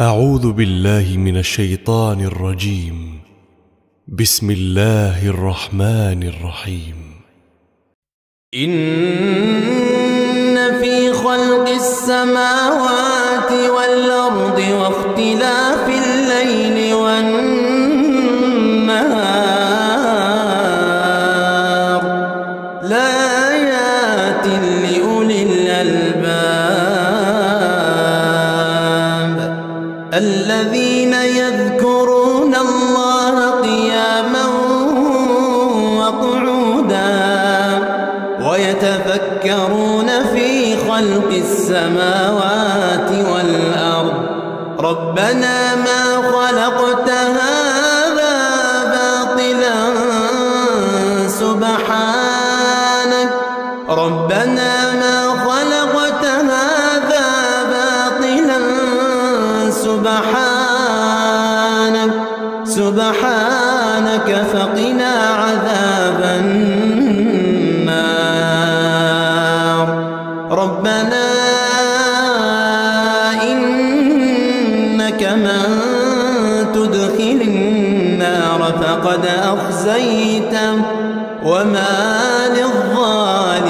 أعوذ بالله من الشيطان الرجيم. بسم الله الرحمن الرحيم. إن في خلق السماوات الذين يذكرون الله قياما وقعودا ويتفكرون في خلق السماوات والأرض. ربنا ما خلقت هذا سبحانك فقنا عذاب النار. ربنا إنك من تدخل النار فقد أخزيته وما للظالمين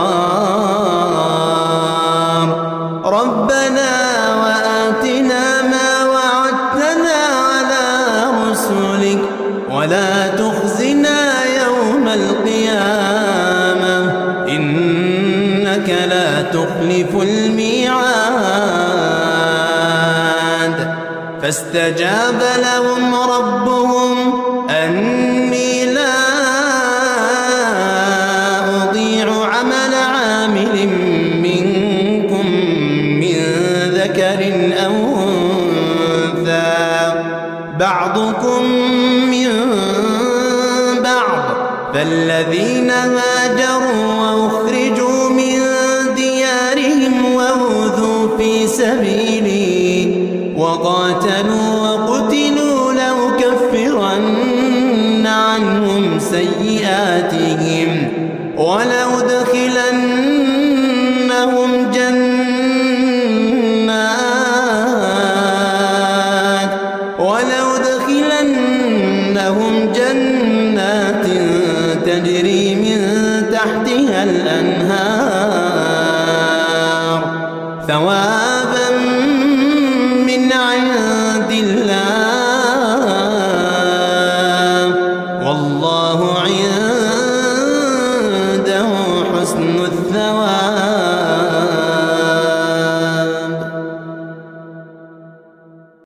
تخلف الميعاد فاستجاب لهم ربهم أني لا أضيع عمل عامل منكم من ذكر أو أنثى. بعضكم من بعض فالذين هاجروا سبيلي وقاتلوا وقتلوا لأكفرن عنهم سيئاتهم ولأدخلنهم جنات ولأدخلنهم جنات تجري من تحتها الأنهار ثواب الثواب